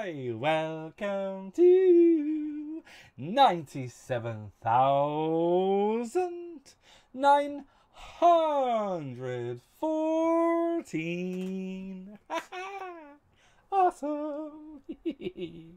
Hi, welcome to ninety-seven thousand nine hundred fourteen. awesome.